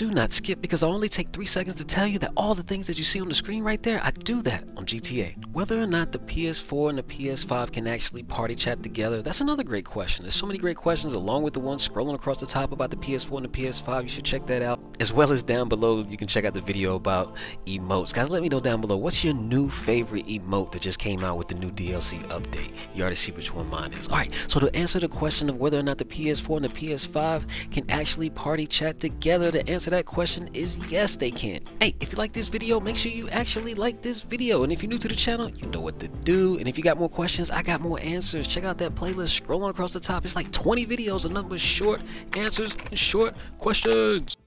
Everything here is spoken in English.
do not skip because I only take three seconds to tell you that all the things that you see on the screen right there, I do that on GTA. Whether or not the PS4 and the PS5 can actually party chat together, that's another great question. There's so many great questions along with the one scrolling across the top about the PS4 and the PS5. You should check that out. As well as down below, you can check out the video about emotes. Guys, let me know down below, what's your new favorite emote that just came out with the new DLC update? You already see which one mine is. Alright, so to answer the question of whether or not the PS4 and the PS5 can actually party chat together, the answer that question is yes, they can. Hey, if you like this video, make sure you actually like this video. And if you're new to the channel, you know what to do. And if you got more questions, I got more answers. Check out that playlist scrolling across the top. It's like 20 videos, a number of short answers and short questions.